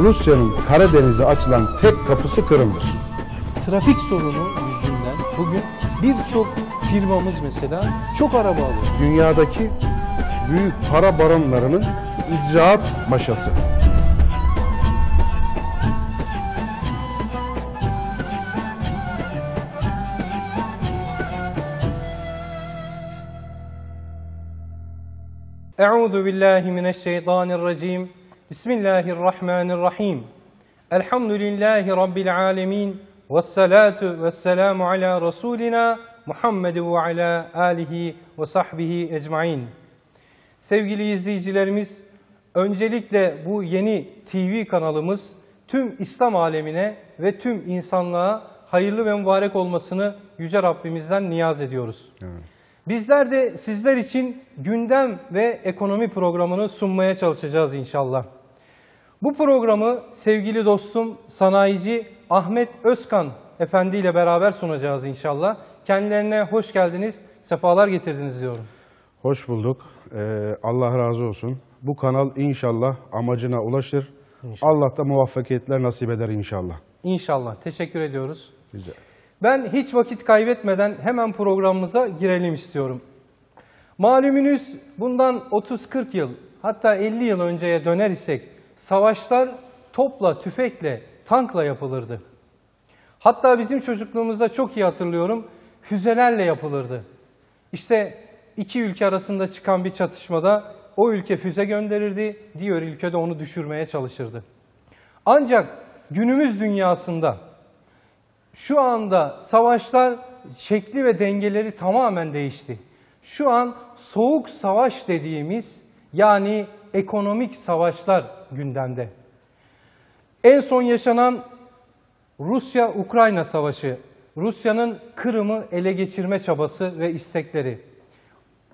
Rusya'nın Karadeniz'e açılan tek kapısı Kırım'dır. Trafik sorunu yüzünden bugün birçok firmamız mesela çok araba alıyor. Dünyadaki büyük para baronlarının icraat maşası. Euzu billahi mineşşeytanirracim. Bismillahirrahmanirrahim. Elhamdülillahi rabbil alamin. Ves salatu vesselamu ala rasulina Muhammed ve ala alihi ve sahbihi ecmaîn. Sevgili izleyicilerimiz, öncelikle bu yeni TV kanalımız tüm İslam alemine ve tüm insanlığa hayırlı ve mübarek olmasını Yüce Rabbimizden niyaz ediyoruz. Bizler de sizler için gündem ve ekonomi programını sunmaya çalışacağız inşallah. Bu programı sevgili dostum sanayici Ahmet Özkan Efendi ile beraber sunacağız inşallah. Kendilerine hoş geldiniz, sefalar getirdiniz diyorum. Hoş bulduk. Ee, Allah razı olsun. Bu kanal inşallah amacına ulaşır. Allah da muvaffakiyetler nasip eder inşallah. İnşallah. Teşekkür ediyoruz. Güzel. Ben hiç vakit kaybetmeden hemen programımıza girelim istiyorum. Malumunuz bundan 30-40 yıl hatta 50 yıl önceye döner isek savaşlar topla, tüfekle, tankla yapılırdı. Hatta bizim çocukluğumuzda çok iyi hatırlıyorum füzelerle yapılırdı. İşte iki ülke arasında çıkan bir çatışmada o ülke füze gönderirdi, diğer ülke de onu düşürmeye çalışırdı. Ancak günümüz dünyasında şu anda savaşlar şekli ve dengeleri tamamen değişti. Şu an soğuk savaş dediğimiz yani ekonomik savaşlar gündemde. En son yaşanan Rusya-Ukrayna savaşı, Rusya'nın Kırım'ı ele geçirme çabası ve istekleri.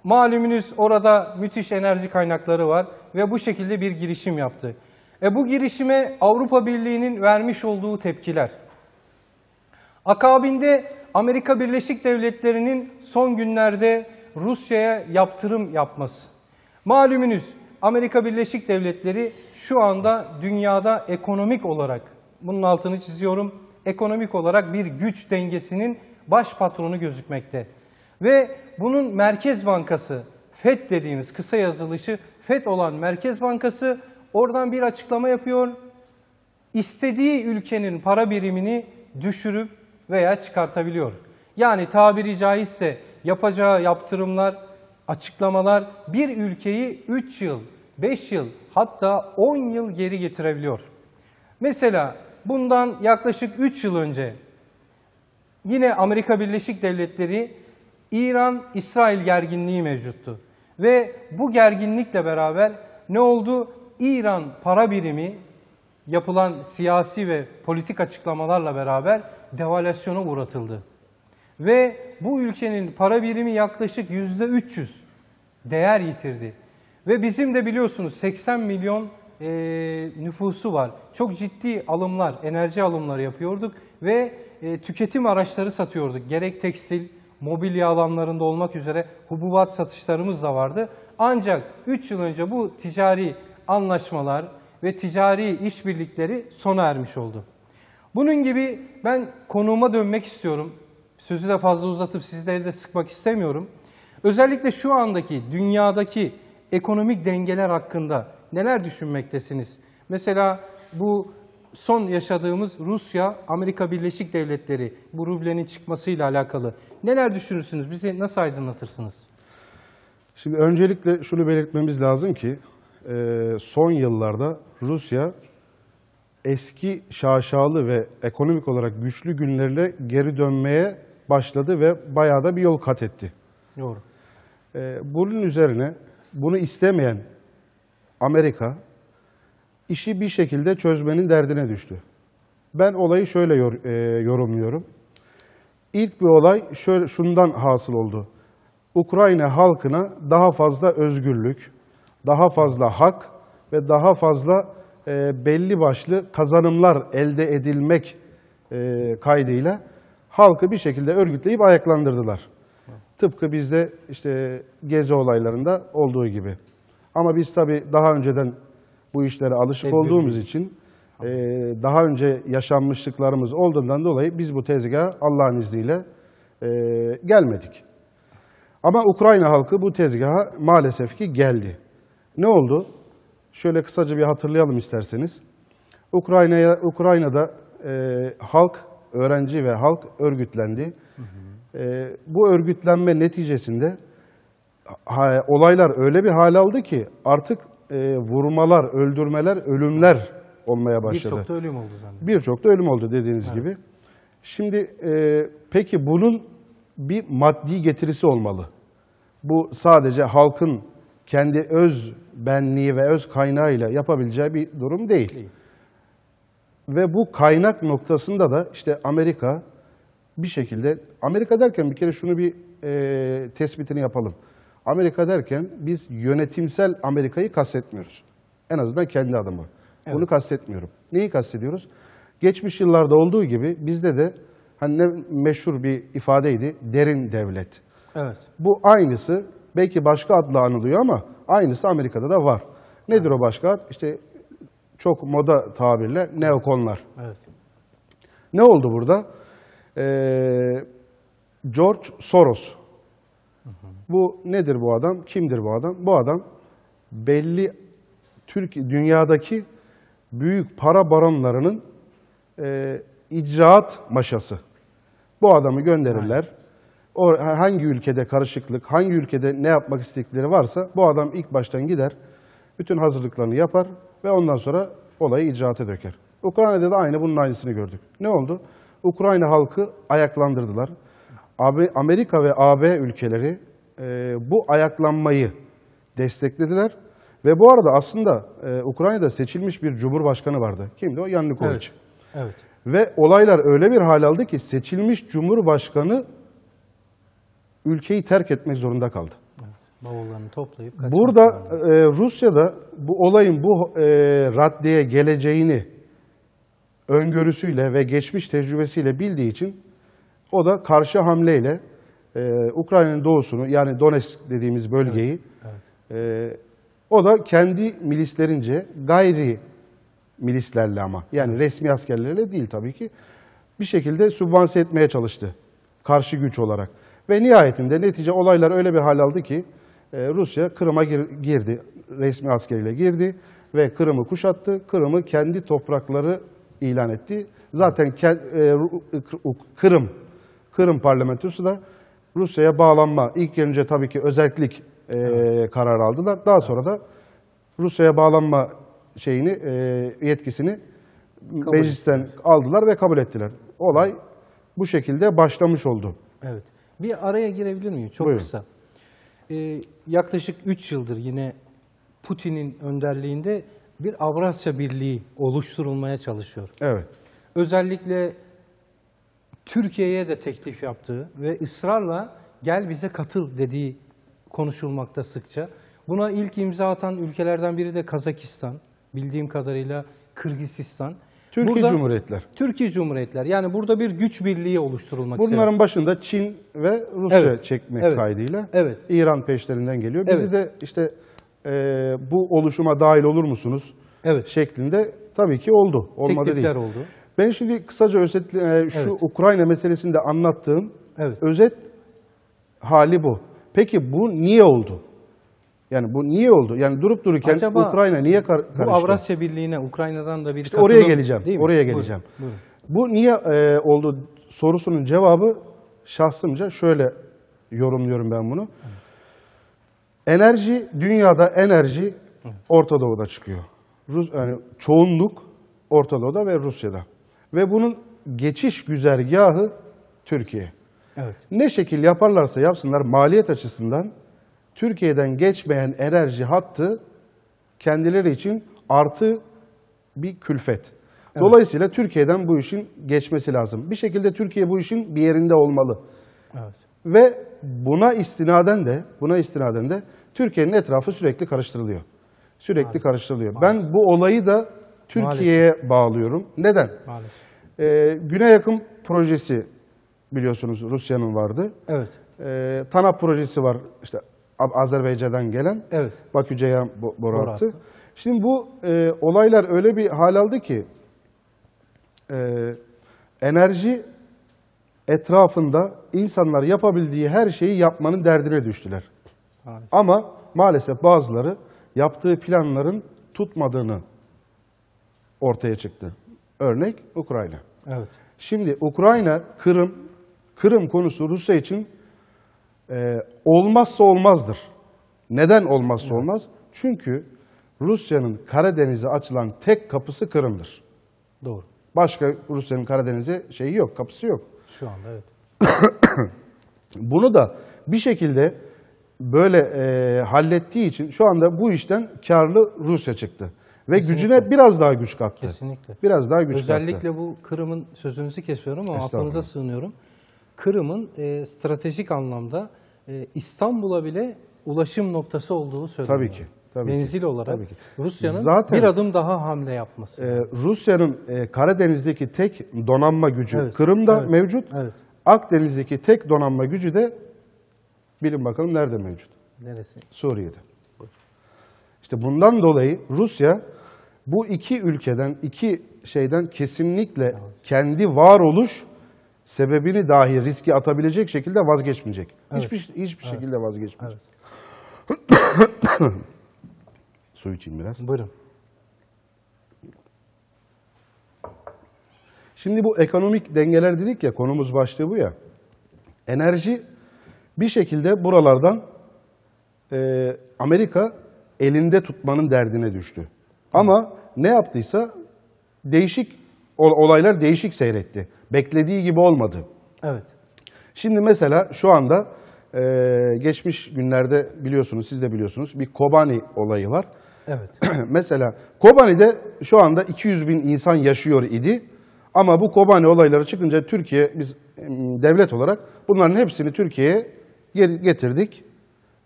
Malumunuz orada müthiş enerji kaynakları var ve bu şekilde bir girişim yaptı. E bu girişime Avrupa Birliği'nin vermiş olduğu tepkiler, Akabinde Amerika Birleşik Devletleri'nin son günlerde Rusya'ya yaptırım yapması. Malumunuz Amerika Birleşik Devletleri şu anda dünyada ekonomik olarak, bunun altını çiziyorum, ekonomik olarak bir güç dengesinin baş patronu gözükmekte. Ve bunun Merkez Bankası, FED dediğimiz kısa yazılışı FED olan Merkez Bankası oradan bir açıklama yapıyor. İstediği ülkenin para birimini düşürüp veya çıkartabiliyor. Yani tabiri caizse yapacağı yaptırımlar, açıklamalar bir ülkeyi 3 yıl, 5 yıl hatta 10 yıl geri getirebiliyor. Mesela bundan yaklaşık 3 yıl önce yine Amerika Birleşik Devletleri İran-İsrail gerginliği mevcuttu. Ve bu gerginlikle beraber ne oldu? İran para birimi yapılan siyasi ve politik açıklamalarla beraber devalüasyona uğratıldı. Ve bu ülkenin para birimi yaklaşık yüzde 300 değer yitirdi. Ve bizim de biliyorsunuz 80 milyon e, nüfusu var. Çok ciddi alımlar, enerji alımları yapıyorduk ve e, tüketim araçları satıyorduk. Gerek tekstil, mobilya alanlarında olmak üzere hububat satışlarımız da vardı. Ancak 3 yıl önce bu ticari anlaşmalar ve ticari işbirlikleri sona ermiş oldu. Bunun gibi ben konuğuma dönmek istiyorum. Sözü de fazla uzatıp sizleri de sıkmak istemiyorum. Özellikle şu andaki dünyadaki ekonomik dengeler hakkında neler düşünmektesiniz? Mesela bu son yaşadığımız Rusya, Amerika Birleşik Devletleri bu rublenin çıkmasıyla alakalı neler düşünürsünüz? Bizi nasıl aydınlatırsınız? Şimdi öncelikle şunu belirtmemiz lazım ki e, son yıllarda Rusya eski şaşalı ve ekonomik olarak güçlü günlerine geri dönmeye başladı ve bayağı da bir yol kat etti. Doğru. E, bunun üzerine bunu istemeyen Amerika işi bir şekilde çözmenin derdine düştü. Ben olayı şöyle yor- e, yorumluyorum. İlk bir olay şöyle şundan hasıl oldu. Ukrayna halkına daha fazla özgürlük, daha fazla hak ve daha fazla e, belli başlı kazanımlar elde edilmek e, kaydıyla halkı bir şekilde örgütleyip ayaklandırdılar. Tıpkı bizde işte gezi olaylarında olduğu gibi. Ama biz tabii daha önceden bu işlere alışık Tedbirliyiz. olduğumuz için e, daha önce yaşanmışlıklarımız olduğundan dolayı biz bu tezgaha Allah'ın izniyle e, gelmedik. Ama Ukrayna halkı bu tezgaha maalesef ki geldi. Ne oldu? Şöyle kısaca bir hatırlayalım isterseniz. Ukrayna'ya Ukrayna'da e, halk, öğrenci ve halk örgütlendi. E, bu örgütlenme neticesinde ha- olaylar öyle bir hal aldı ki artık e, vurmalar, öldürmeler, ölümler olmaya başladı. Birçok da ölüm oldu zannediyorum. Birçok da ölüm oldu dediğiniz gibi. Şimdi e, peki bunun bir maddi getirisi olmalı. Bu sadece halkın kendi öz benliği ve öz kaynağıyla yapabileceği bir durum değil. Değil. Ve bu kaynak noktasında da işte Amerika bir şekilde, Amerika derken bir kere şunu bir e, tespitini yapalım. Amerika derken biz yönetimsel Amerika'yı kastetmiyoruz. En azından kendi adıma. Bunu kastetmiyorum. Neyi kastediyoruz? Geçmiş yıllarda olduğu gibi bizde de hani ne meşhur bir ifadeydi, derin devlet. Evet. Bu aynısı belki başka adla anılıyor ama aynısı Amerika'da da var. Nedir o başka ad? İşte çok moda tabirle neokonlar. Evet. Ne oldu burada? Ee, George Soros. Bu nedir bu adam? Kimdir bu adam? Bu adam belli Türk dünyadaki büyük para baronlarının e, icraat maşası. Bu adamı gönderirler. O hangi ülkede karışıklık, hangi ülkede ne yapmak istedikleri varsa bu adam ilk baştan gider, bütün hazırlıklarını yapar ve ondan sonra olayı icraate döker. Ukrayna'da da aynı bunun aynısını gördük. Ne oldu? Ukrayna halkı ayaklandırdılar. AB, Amerika ve AB ülkeleri e, bu ayaklanmayı desteklediler. Ve bu arada aslında e, Ukrayna'da seçilmiş bir cumhurbaşkanı vardı. Kimdi o? Yanukovych. Evet. Evet. Ve olaylar öyle bir hal aldı ki seçilmiş cumhurbaşkanı ülkeyi terk etmek zorunda kaldı. Bavullarını toplayıp kaçmak Burada e, Rusya'da bu olayın bu e, raddeye geleceğini öngörüsüyle ve geçmiş tecrübesiyle bildiği için o da karşı hamleyle e, Ukrayna'nın doğusunu yani Donetsk dediğimiz bölgeyi e, o da kendi milislerince gayri milislerle ama yani resmi askerlerle değil tabii ki bir şekilde sübvanse etmeye çalıştı karşı güç olarak. Ve nihayetinde netice olaylar öyle bir hal aldı ki e, Rusya Kırım'a gir- girdi, resmi askeriyle girdi ve Kırım'ı kuşattı. Kırım'ı kendi toprakları ilan etti. Zaten e, Kırım, Kırım parlamentosu da Rusya'ya bağlanma, ilk önce tabii ki özellik e, kararı aldılar. Daha sonra da Rusya'ya bağlanma şeyini, yetkisini meclisten aldılar ve kabul ettiler. Olay bu şekilde başlamış oldu. Evet. Bir araya girebilir miyim? Çok Buyurun. kısa. Ee, yaklaşık 3 yıldır yine Putin'in önderliğinde bir Avrasya Birliği oluşturulmaya çalışıyor. Evet. Özellikle Türkiye'ye de teklif yaptığı ve ısrarla gel bize katıl dediği konuşulmakta sıkça. Buna ilk imza atan ülkelerden biri de Kazakistan, bildiğim kadarıyla Kırgızistan. Türkiye Burada- Cumhuriyetler. Türkiye Cumhuriyetler. Yani burada bir güç birliği oluşturulmak. Bunların başında Çin ve Rusya Evet. çekmek Evet. kaydıyla Evet. İran peşlerinden geliyor. Bizi Evet. de işte e, bu oluşuma dahil olur musunuz Evet. şeklinde tabii ki oldu. Olmadı Teklifler değil. oldu. Ben şimdi kısaca özetle e, şu Evet. Ukrayna meselesinde anlattığım Evet. özet hali bu. Peki bu niye oldu? Yani bu niye oldu? Yani durup dururken Acaba Ukrayna niye kar- Bu karıştı? Avrasya Birliği'ne Ukrayna'dan da bir İşte oraya katılım- geleceğim. değil mi? Oraya Buyurun, geleceğim. buyurun. Bu niye e, oldu sorusunun cevabı şahsımca şöyle yorumluyorum ben bunu. Enerji, dünyada enerji Orta Doğu'da çıkıyor. Rus, yani çoğunluk Orta Doğu'da ve Rusya'da. Ve bunun geçiş güzergahı Türkiye. Evet. Ne şekil yaparlarsa yapsınlar maliyet açısından Türkiye'den geçmeyen enerji hattı kendileri için artı bir külfet. Dolayısıyla Türkiye'den bu işin geçmesi lazım. Bir şekilde Türkiye bu işin bir yerinde olmalı. Evet. Ve buna istinaden de buna istinaden de Türkiye'nin etrafı sürekli karıştırılıyor. Sürekli karıştırılıyor. Ben bu olayı da Türkiye'ye bağlıyorum. Neden? Maalesef. Ee, Güney Yakın projesi biliyorsunuz Rusya'nın vardı. Evet. Ee, TANAP projesi var işte Azerbaycan'dan gelen. Evet. Bakü Ceyhan bo- boru hattı. Şimdi bu e, olaylar öyle bir hal aldı ki e, enerji etrafında insanlar yapabildiği her şeyi yapmanın derdine düştüler. Maalesef. Ama maalesef bazıları yaptığı planların tutmadığını ortaya çıktı. Örnek Ukrayna. Evet. Şimdi Ukrayna, Kırım, Kırım konusu Rusya için e, olmazsa olmazdır. Neden olmazsa olmaz? Çünkü Rusya'nın Karadeniz'e açılan tek kapısı Kırım'dır. Doğru. Başka Rusya'nın Karadeniz'e şeyi yok, kapısı yok. Şu anda evet. Bunu da bir şekilde böyle e, hallettiği için şu anda bu işten karlı Rusya çıktı. Ve gücüne biraz daha güç kattı. Kesinlikle. Biraz daha güç kattı. Özellikle bu Kırım'ın sözünüzü kesiyorum ama aklınıza sığınıyorum. Kırım'ın e, stratejik anlamda e, İstanbul'a bile ulaşım noktası olduğu söyleniyor. Tabii ki, tabii ki, Menzil olarak tabii ki. Rusya'nın bir adım daha hamle yapması. Ee, Rusya'nın e, Karadeniz'deki tek donanma gücü Evet, Kırım'da evet, mevcut. evet. Akdeniz'deki tek donanma gücü de bilin bakalım nerede mevcut? Neresi? Suriye'de. İşte bundan dolayı Rusya bu iki ülkeden, iki şeyden kesinlikle kendi varoluş sebebini dahi riske atabilecek şekilde vazgeçmeyecek. Evet. Hiçbir hiçbir şekilde vazgeçmeyecek. Su içeyim biraz. Buyurun. Şimdi bu ekonomik dengeler dedik ya, konumuz başlığı bu ya. Enerji bir şekilde buralardan e, Amerika elinde tutmanın derdine düştü. Ama ne yaptıysa değişik olaylar değişik seyretti. Beklediği gibi olmadı. Evet. Şimdi mesela şu anda e, geçmiş günlerde biliyorsunuz, siz de biliyorsunuz bir Kobani olayı var. Evet. Mesela Kobani'de şu anda 200 bin insan yaşıyor idi. Ama bu Kobani olayları çıkınca Türkiye, biz em, devlet olarak bunların hepsini Türkiye'ye getirdik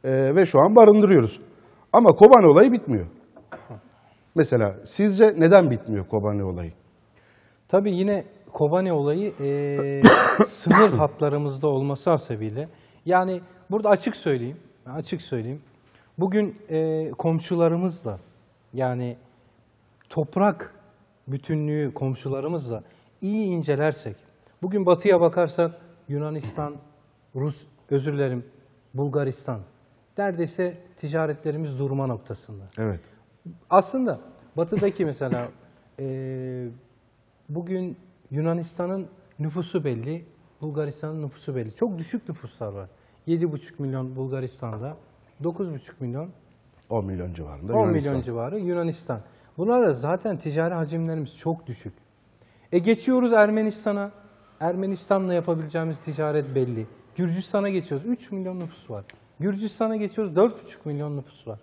e, ve şu an barındırıyoruz. Ama Kobani olayı bitmiyor. Mesela sizce neden bitmiyor Kobani olayı? Tabii yine Kobani olayı e, sınır hatlarımızda olması hasebiyle. Yani burada açık söyleyeyim, açık söyleyeyim. Bugün e, komşularımızla yani toprak bütünlüğü komşularımızla iyi incelersek, bugün batıya bakarsak Yunanistan, Rus, özür dilerim Bulgaristan, neredeyse ticaretlerimiz durma noktasında. Evet. Aslında batıdaki mesela e, bugün Yunanistan'ın nüfusu belli, Bulgaristan'ın nüfusu belli. Çok düşük nüfuslar var. 7,5 milyon Bulgaristan'da, 9,5 milyon, 10 milyon civarında 10 Yunanistan. milyon civarı Yunanistan. Bunlarla zaten ticari hacimlerimiz çok düşük. E geçiyoruz Ermenistan'a. Ermenistan'la yapabileceğimiz ticaret belli. Gürcistan'a geçiyoruz. 3 milyon nüfus var. Gürcistan'a geçiyoruz. 4,5 milyon nüfus var.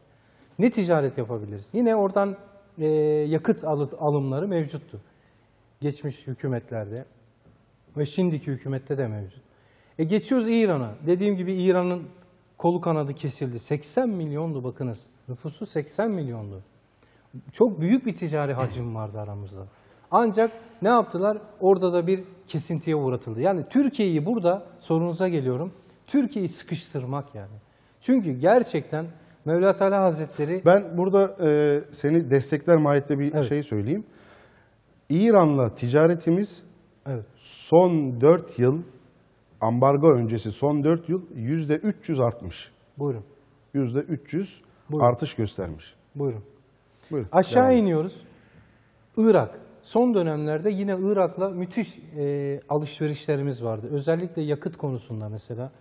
Ne ticaret yapabiliriz? Yine oradan e, yakıt alı- alımları mevcuttu. Geçmiş hükümetlerde ve şimdiki hükümette de mevcut. E geçiyoruz İran'a. Dediğim gibi İran'ın kolu kanadı kesildi. 80 milyondu bakınız. Nüfusu 80 milyondu. Çok büyük bir ticari hacim vardı aramızda. Ancak ne yaptılar? Orada da bir kesintiye uğratıldı. Yani Türkiye'yi burada sorunuza geliyorum. Türkiye'yi sıkıştırmak yani. Çünkü gerçekten Mevla Teala Hazretleri Ben burada e, seni destekler mahiyette bir Evet. şey söyleyeyim. İran'la ticaretimiz evet son 4 yıl, ambargo öncesi son 4 yıl yüzde 300 artmış. buyurun. Yüzde 300 Buyurun. artış göstermiş. Buyurun. Buyurun. Aşağı devam. iniyoruz. Irak. Son dönemlerde yine Irak'la müthiş e, alışverişlerimiz vardı. Özellikle yakıt konusunda mesela.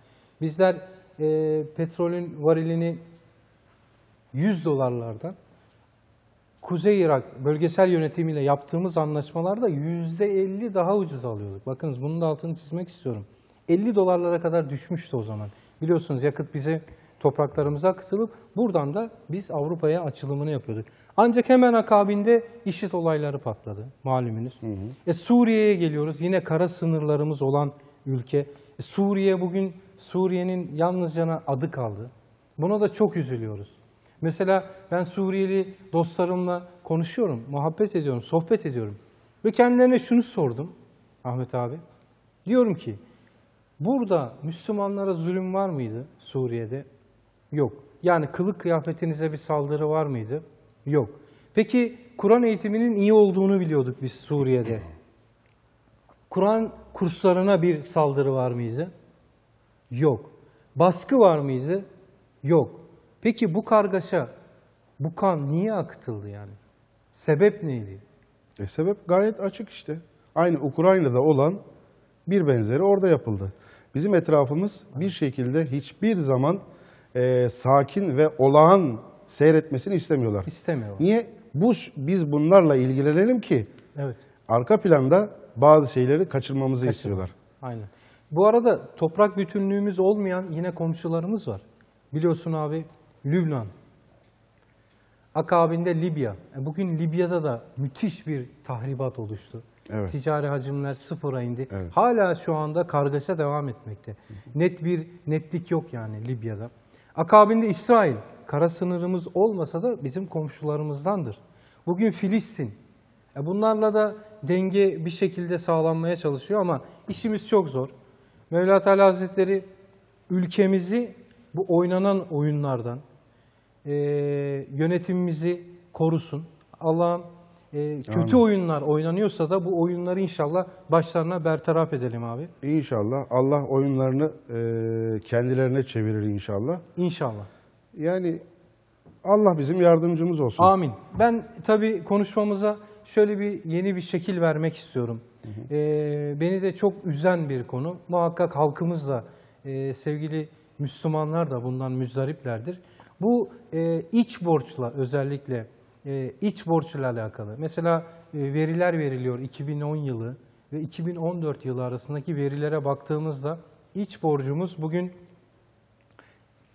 Bizler e, petrolün varilini 100 dolarlardan Kuzey Irak bölgesel yönetimiyle yaptığımız anlaşmalarda %50 daha ucuz alıyorduk. Bakınız bunun da altını çizmek istiyorum. 50 dolarlara kadar düşmüştü o zaman. Biliyorsunuz yakıt bize topraklarımıza akıtılıp buradan da biz Avrupa'ya açılımını yapıyorduk. Ancak hemen akabinde işit olayları patladı malumunuz. E, Suriye'ye geliyoruz. Yine kara sınırlarımız olan ülke. E, Suriye bugün Suriye'nin yalnızca adı kaldı. Buna da çok üzülüyoruz. Mesela ben Suriyeli dostlarımla konuşuyorum, muhabbet ediyorum, sohbet ediyorum. Ve kendilerine şunu sordum Ahmet abi. Diyorum ki burada Müslümanlara zulüm var mıydı Suriye'de? Yok. Yani kılık kıyafetinize bir saldırı var mıydı? Yok. Peki Kur'an eğitiminin iyi olduğunu biliyorduk biz Suriye'de. Kur'an kurslarına bir saldırı var mıydı? Yok. Baskı var mıydı? Yok. Peki bu kargaşa, bu kan niye akıtıldı yani? Sebep neydi? E sebep gayet açık işte. Aynı Ukrayna'da olan bir benzeri orada yapıldı. Bizim etrafımız bir şekilde hiçbir zaman e, sakin ve olağan seyretmesini istemiyorlar. İstemiyor. Niye? Bu, biz bunlarla ilgilenelim ki Evet. arka planda bazı şeyleri kaçırmamızı istiyorlar. Aynen. Bu arada toprak bütünlüğümüz olmayan yine komşularımız var. Biliyorsun abi Lübnan. Akabinde Libya. E, Bugün Libya'da da müthiş bir tahribat oluştu. Evet. Ticari hacimler sıfıra indi. Evet. Hala şu anda kargaşa devam etmekte. Net bir netlik yok yani Libya'da. Akabinde İsrail. Kara sınırımız olmasa da bizim komşularımızdandır. Bugün Filistin. E bunlarla da denge bir şekilde sağlanmaya çalışıyor ama işimiz çok zor. Mevla Teala Hazretleri ülkemizi bu oynanan oyunlardan, e, yönetimimizi korusun. Allah'ım e, kötü oyunlar oynanıyorsa da bu oyunları inşallah başlarına bertaraf edelim abi. İnşallah Allah oyunlarını e, kendilerine çevirir inşallah. İnşallah. Yani Allah bizim yardımcımız olsun. Amin. Ben tabii konuşmamıza şöyle bir yeni bir şekil vermek istiyorum. Ee, beni de çok üzen bir konu. Muhakkak halkımız da, e, sevgili Müslümanlar da bundan müzdariplerdir. Bu e, iç borçla özellikle e, iç borçla alakalı. Mesela e, veriler veriliyor 2010 yılı ve 2014 yılı arasındaki verilere baktığımızda iç borcumuz bugün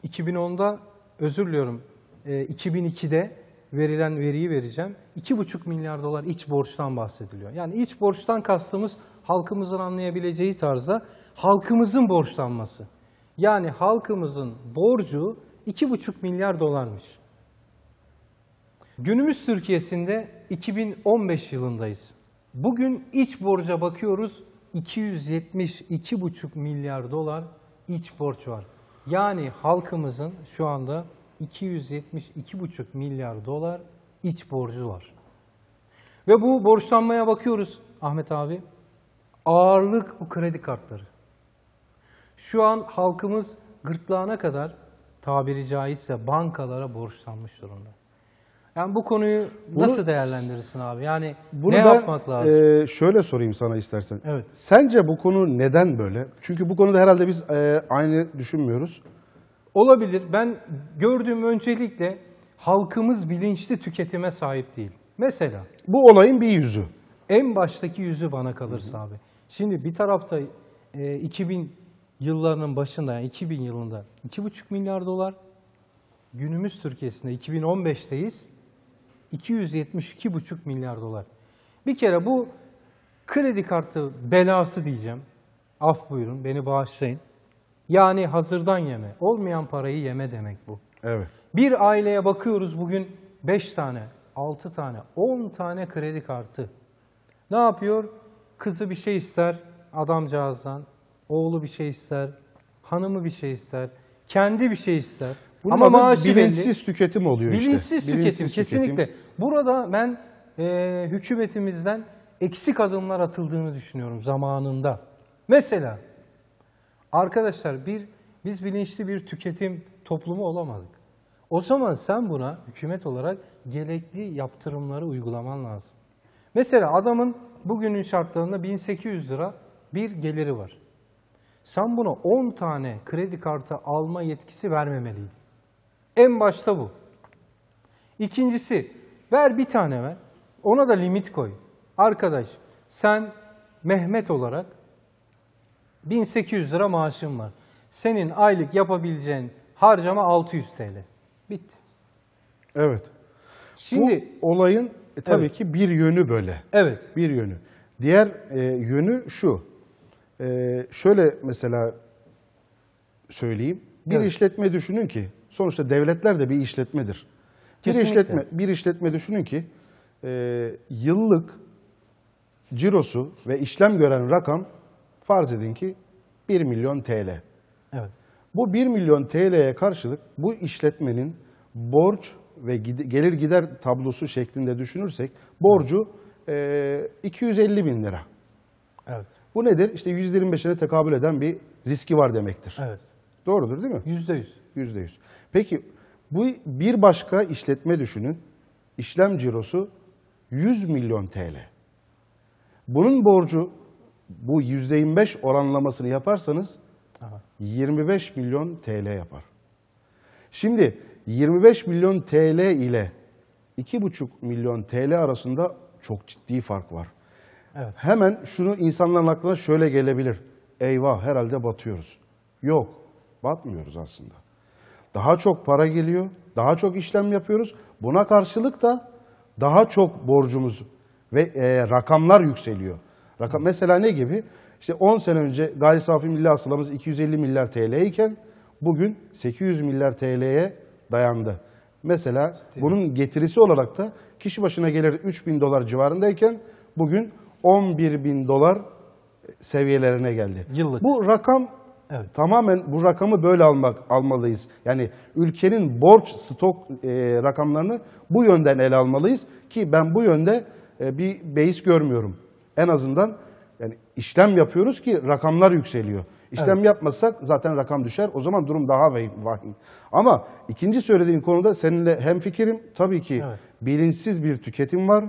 2010'da özür diliyorum e, 2002'de verilen veriyi vereceğim. 2,5 milyar dolar iç borçtan bahsediliyor. Yani iç borçtan kastımız halkımızın anlayabileceği tarzda halkımızın borçlanması. Yani halkımızın borcu 2,5 milyar dolarmış. Günümüz Türkiye'sinde 2015 yılındayız. Bugün iç borca bakıyoruz 272,5 milyar dolar iç borç var. Yani halkımızın şu anda 272,5 milyar dolar iç borcu var. Ve bu borçlanmaya bakıyoruz Ahmet abi. Ağırlık bu kredi kartları. Şu an halkımız gırtlağına kadar tabiri caizse bankalara borçlanmış durumda. Yani bu konuyu Bunu- nasıl değerlendirirsin abi? Yani Bunu ne ben, yapmak lazım? e, şöyle sorayım sana istersen. Evet. Sence bu konu neden böyle? Çünkü bu konuda herhalde biz e, aynı düşünmüyoruz. Olabilir. Ben gördüğüm öncelikle halkımız bilinçli tüketime sahip değil. Mesela Bu olayın bir yüzü. en baştaki yüzü bana kalırsa abi. Şimdi bir tarafta e, 2000 yıllarının başında yani 2000 yılında 2,5 milyar dolar günümüz Türkiye'sinde 2015'teyiz 272,5 milyar dolar. Bir kere bu kredi kartı belası diyeceğim. Af buyurun beni bağışlayın. Yani hazırdan yeme. Olmayan parayı yeme demek bu. Evet. Bir aileye bakıyoruz bugün 5 tane, 6 tane, 10 tane kredi kartı. Ne yapıyor? Kızı bir şey ister adamcağızdan, oğlu bir şey ister, hanımı bir şey ister, kendi bir şey ister. Bunun Ama maaşı bilinçsiz belli. tüketim oluyor işte. Bilinçsiz tüketim Bilinçsiz kesinlikle. Burada ben e, hükümetimizden eksik adımlar atıldığını düşünüyorum zamanında. Mesela arkadaşlar bir biz bilinçli bir tüketim toplumu olamadık. O zaman sen buna hükümet olarak gerekli yaptırımları uygulaman lazım. Mesela adamın bugünün şartlarında 1800 lira bir geliri var. Sen buna 10 tane kredi kartı alma yetkisi vermemeliydin. En başta bu. İkincisi, ver bir tane ver. Ona da limit koy. Arkadaş, sen Mehmet olarak 1800 lira maaşın var. Senin aylık yapabileceğin harcama 600 TL. Bitti. Evet. Şimdi, bu olayın e, tabii Evet. ki bir yönü böyle. evet, Bir yönü. Diğer e, yönü şu. E, şöyle mesela söyleyeyim. Bir Evet. işletme düşünün ki sonuçta devletler de bir işletmedir. Bir Kesinlikle. işletme bir işletme düşünün ki e, yıllık cirosu ve işlem gören rakam farz edin ki 1 milyon TL. evet. Bu 1 milyon TL'ye karşılık bu işletmenin borç ve gelir gider tablosu şeklinde düşünürsek borcu e, 250 bin lira. Evet. Bu nedir? İşte %25'ine tekabül eden bir riski var demektir. Evet. Doğrudur değil mi? Yüzde yüz. Yüzde yüz. Peki bu bir başka işletme düşünün. İşlem cirosu 100 milyon TL. Bunun borcu bu %25 oranlamasını yaparsanız Aha. 25 milyon TL yapar. Şimdi 25 milyon TL ile 2,5 milyon TL arasında çok ciddi fark var. Evet. Hemen şunu insanların aklına şöyle gelebilir. Eyvah herhalde batıyoruz. Yok, batmıyoruz aslında. Daha çok para geliyor, daha çok işlem yapıyoruz. Buna karşılık da daha çok borcumuz ve e, rakamlar yükseliyor. Rakam, mesela ne gibi? İşte 10 sene önce gayri safi milli hasılamız 250 milyar TL iken bugün 800 milyar TL'ye dayandı. Mesela bunun getirisi olarak da kişi başına gelir 3 bin dolar civarındayken bugün 11 bin dolar seviyelerine geldi. Yıllık. Bu rakam Evet. tamamen bu rakamı böyle almak almalıyız. Yani ülkenin borç stok e, rakamlarını bu yönden ele almalıyız ki ben bu yönde e, bir beis görmüyorum. En azından yani işlem yapıyoruz ki rakamlar yükseliyor. İşlem yapmazsak zaten rakam düşer. O zaman durum daha vahim. Ama ikinci söylediğin konuda seninle hemfikirim. Tabii ki Evet. bilinçsiz bir tüketim var.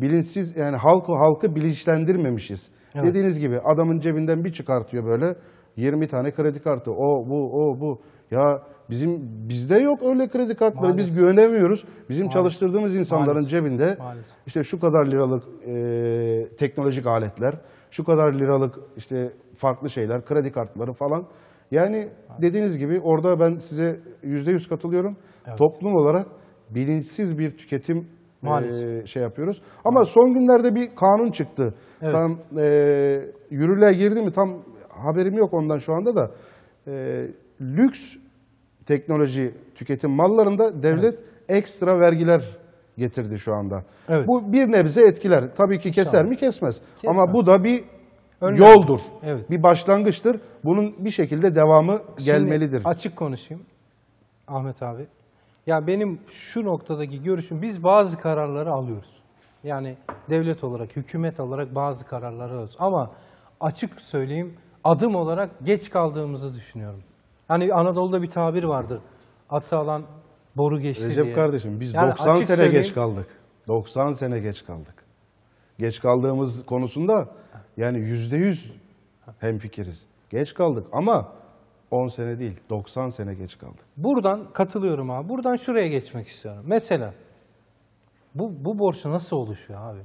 Bilinçsiz yani halkı halkı bilinçlendirmemişiz. Evet. Dediğiniz gibi adamın cebinden bir çıkartıyor böyle 20 tane kredi kartı. O bu o bu. Ya bizim bizde yok öyle kredi kartları. Biz Maalesef. güvenemiyoruz. Bizim çalıştırdığımız insanların Maalesef. cebinde Maalesef. işte şu kadar liralık e, teknolojik aletler, şu kadar liralık işte farklı şeyler, kredi kartları falan. Yani dediğiniz gibi orada ben size yüzde yüz katılıyorum. Toplum olarak bilinçsiz bir tüketim e, Maalesef. şey yapıyoruz. Ama son günlerde bir kanun çıktı. Evet. Tam e, yürürlüğe girdi mi tam haberim yok ondan şu anda da. E, lüks teknoloji tüketim mallarında devlet ekstra vergiler getirdi şu anda. Evet. Bu bir nebze etkiler. Tabii ki keser mi kesmez. Ama bu da bir Önlem. yoldur. Evet. Bir başlangıçtır. Bunun bir şekilde devamı Şimdi gelmelidir. açık konuşayım Ahmet abi. Ya benim şu noktadaki görüşüm biz bazı kararları alıyoruz. Yani devlet olarak, hükümet olarak bazı kararları alıyoruz. Ama açık söyleyeyim adım olarak geç kaldığımızı düşünüyorum. Hani Anadolu'da bir tabir vardır. Atı alan boru geçti Recep diye. kardeşim biz Yani 90 açık sene geç kaldık. 90 sene geç kaldık. Geç kaldığımız konusunda yani yüzde yüz hemfikiriz. Geç kaldık ama 10 sene değil 90 sene geç kaldık. Buradan katılıyorum abi. Buradan şuraya geçmek istiyorum. Mesela bu, bu borç nasıl oluşuyor abi?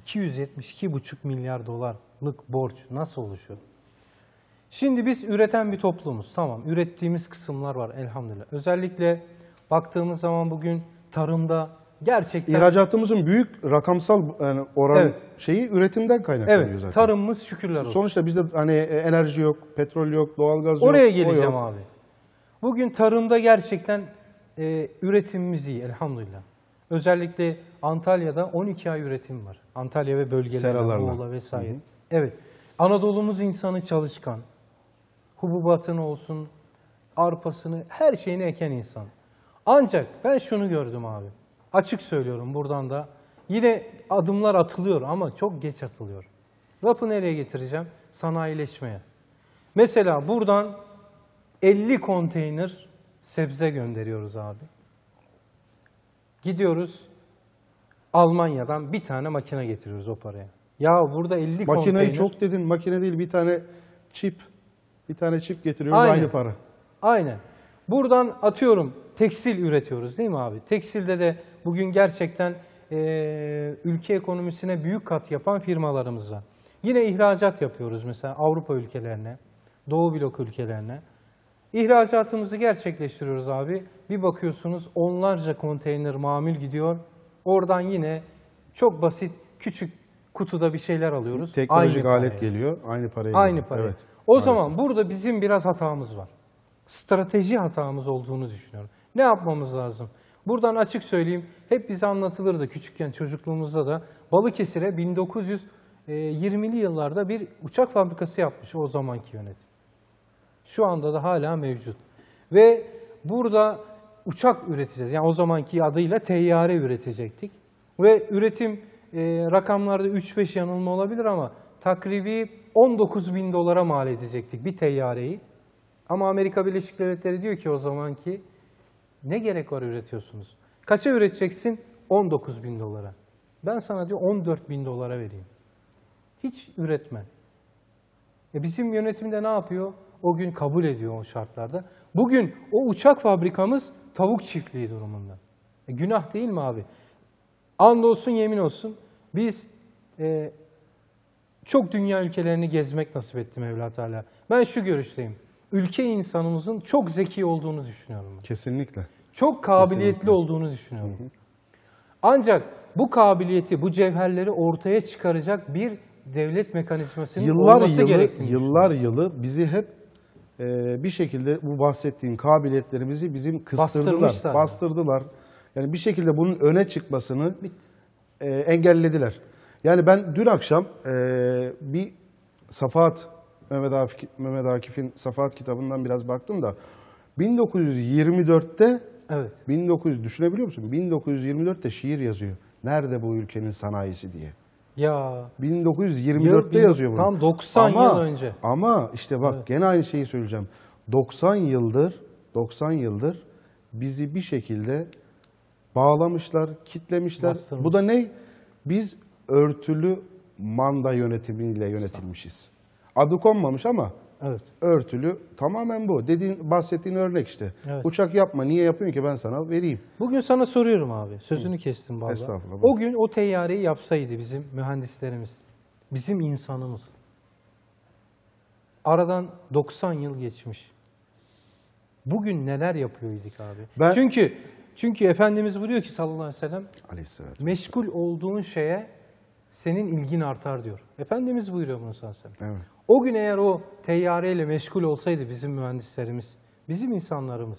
272,5 milyar dolarlık borç nasıl oluşuyor? Şimdi biz üreten bir toplumuz. Tamam ürettiğimiz kısımlar var elhamdülillah. Özellikle baktığımız zaman bugün tarımda gerçekten... İhracatımızın büyük rakamsal yani oran Evet. şeyi üretimden kaynaklanıyor evet zaten. tarımımız şükürler olsun. Sonuçta bizde hani enerji yok, petrol yok, doğalgaz yok. Oraya geleceğim yok. abi. Bugün tarımda gerçekten e, üretimimiz iyi elhamdülillah. Özellikle Antalya'da 12 ay üretim var. Antalya ve bölgelerinde, Seralarla. Muğla vesaire. Evet. Anadolu'muz insanı çalışkan. Hububatını olsun, arpasını, her şeyini eken insan. Ancak ben şunu gördüm abi. Açık söylüyorum buradan da. Yine adımlar atılıyor ama çok geç atılıyor. Lafı nereye getireceğim? Sanayileşmeye. Mesela buradan 50 konteyner sebze gönderiyoruz abi. Gidiyoruz Almanya'dan bir tane makine getiriyoruz o paraya. Ya burada 50 Makineyi konteyner. çok dedin, makine değil bir tane çip. Bir tane çip getiriyoruz Aynen. aynı para. Aynen. Buradan atıyorum tekstil üretiyoruz değil mi abi? Tekstilde de bugün gerçekten eee, ülke ekonomisine büyük kat yapan firmalarımız var. Yine ihracat yapıyoruz mesela Avrupa ülkelerine, Doğu blok ülkelerine. İhracatımızı gerçekleştiriyoruz abi. Bir bakıyorsunuz onlarca konteyner mamül gidiyor. Oradan yine çok basit küçük kutuda bir şeyler alıyoruz. Teknolojik Aynı alet paraya. geliyor, aynı parayı Aynı veriyor. para. Evet. O maalesef. zaman burada bizim biraz hatamız var. Strateji hatamız olduğunu düşünüyorum. Ne yapmamız lazım? Buradan açık söyleyeyim. Hep bize anlatılırdı küçükken çocukluğumuzda da. Balıkesir'e 1920'li yıllarda bir uçak fabrikası yapmış o zamanki yönetim. Şu anda da hala mevcut. Ve burada uçak üreteceğiz. Yani o zamanki adıyla teyyare üretecektik. Ve üretim e, rakamlarda 3-5 yanılma olabilir ama takribi 19 bin dolara mal edecektik bir teyyareyi. Ama Amerika Birleşik Devletleri diyor ki o zaman ki ne gerek var üretiyorsunuz? Kaça üreteceksin? 19 bin dolara. Ben sana diyor 14 bin dolara vereyim. Hiç üretme. E bizim yönetimde ne yapıyor? O gün kabul ediyor o şartlarda. Bugün o uçak fabrikamız tavuk çiftliği durumunda. E günah değil mi abi? And olsun yemin olsun. Biz e, çok dünya ülkelerini gezmek nasip etti Mevla Teala. Ben şu görüşteyim. Ülke insanımızın çok zeki olduğunu düşünüyorum. ben. Kesinlikle. Çok kabiliyetli olduğunu düşünüyorum. Ancak bu kabiliyeti, bu cevherleri ortaya çıkaracak bir devlet mekanizmasının Yıllar olması yılı, gerektiğini yıllar yılı bizi hep e, bir şekilde bu bahsettiğin kabiliyetlerimizi bizim kıstırdılar, bastırdılar. Yani bir şekilde bunun öne çıkmasını e, engellediler. Yani ben dün akşam e, bir Safahat Mehmet Akif, Mehmet Akif'in Safahat kitabından biraz baktım da 1924'te Evet. 1900 düşünebiliyor musun? 1924'te şiir yazıyor. Nerede bu ülkenin sanayisi diye. Ya 1924'te Yıl- yazıyor bunu. tam 90 ama, yıl önce. Ama işte bak gene aynı şeyi söyleyeceğim. 90 yıldır 90 yıldır bizi bir şekilde bağlamışlar, kitlemişler. Bastırmış. Bu da ne? Biz örtülü manda yönetimiyle yönetilmişiz. Adı konmamış ama evet. örtülü tamamen bu. Dediğin bahsettiğin örnek işte. Evet. Uçak yapma. Niye yapıyorsun ki ben sana vereyim? Bugün sana soruyorum abi. Sözünü kestim vallahi. Estağfurullah. O gün o teyyareyi yapsaydı bizim mühendislerimiz, bizim insanımız. Aradan 90 yıl geçmiş. Bugün neler yapıyorduk abi? Ben- Çünkü çünkü Efendimiz buyuruyor ki sallallahu aleyhi ve sellem Aleyhisselatü. meşgul olduğun şeye senin ilgin artar diyor. Efendimiz buyuruyor bunu sallallahu aleyhi ve sellem. Evet. O gün eğer o teyyareyle meşgul olsaydı bizim mühendislerimiz, bizim insanlarımız,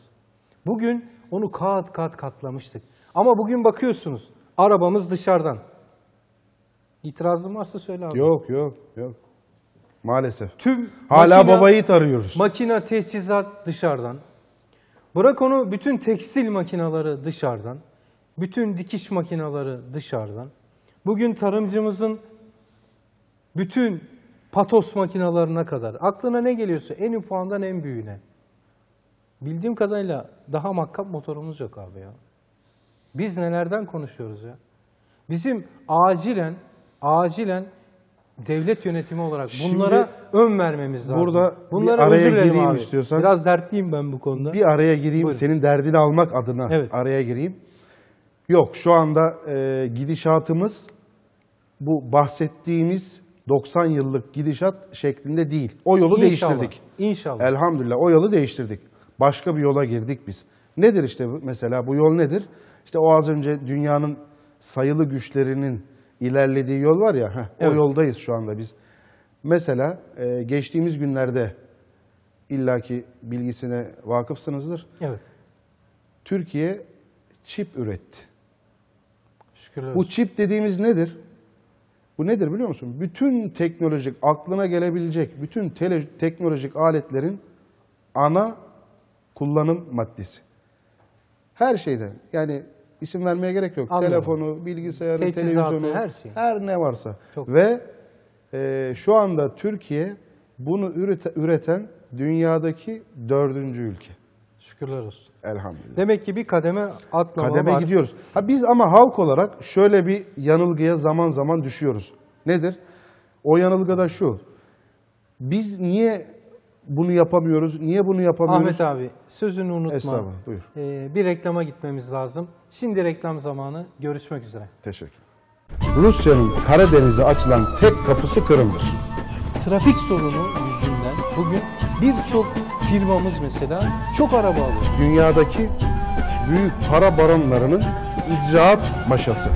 bugün onu kat kat katlamıştık. Ama bugün bakıyorsunuz, arabamız dışarıdan. İtirazın varsa söyle abi. Yok yok yok. Maalesef. Tüm Hala makina- babayı tarıyoruz. Makina, teçhizat dışarıdan. Bırak onu bütün tekstil makineleri dışarıdan. Bütün dikiş makineleri dışarıdan. Bugün tarımcımızın bütün patos makinalarına kadar. Aklına ne geliyorsa en ufağından en büyüğüne. Bildiğim kadarıyla daha makkap motorumuz yok abi ya. Biz nelerden konuşuyoruz ya? Bizim acilen, acilen devlet yönetimi olarak Şimdi bunlara ön vermemiz lazım. burada bir Bunlara araya özür dilerim gireyim abi. istiyorsan. Biraz dertliyim ben bu konuda. Bir araya gireyim, Buyurun. senin derdini almak adına Evet. araya gireyim. Yok, şu anda e, gidişatımız bu bahsettiğimiz 90 yıllık gidişat şeklinde değil. O yolu İnşallah, değiştirdik. İnşallah. Elhamdülillah o yolu değiştirdik. Başka bir yola girdik biz. Nedir işte bu? mesela bu yol nedir? İşte o az önce dünyanın sayılı güçlerinin ilerlediği yol var ya, heh, Evet. o yoldayız şu anda biz. Mesela e, geçtiğimiz günlerde illaki bilgisine vakıfsınızdır. Evet. Türkiye çip üretti. Şükürler Bu olsun. çip dediğimiz nedir? Bu nedir biliyor musun? Bütün teknolojik, aklına gelebilecek bütün teknolojik aletlerin ana kullanım maddesi. Her şeyde. Yani isim vermeye gerek yok. Anladım. Telefonu, bilgisayarı, Teçhizatı, televizyonu, her şey. her ne varsa. Çok. Ve e, şu anda Türkiye bunu ürete- üreten dünyadaki dördüncü ülke. Şükürler olsun. Elhamdülillah. Demek ki bir kademe atlama Kademe var. gidiyoruz. Ha biz ama halk olarak şöyle bir yanılgıya zaman zaman düşüyoruz. Nedir? O yanılgı da şu. Biz niye bunu yapamıyoruz? Niye bunu yapamıyoruz? Ahmet abi sözünü unutma. Estağfurullah, buyur. Ee, bir reklama gitmemiz lazım. Şimdi reklam zamanı. Görüşmek üzere. Teşekkür. Rusya'nın Karadeniz'e açılan tek kapısı Kırım'dır. Trafik sorunu yüzünden bugün birçok firmamız mesela çok araba alıyor. Dünyadaki büyük para baronlarının icraat maşası.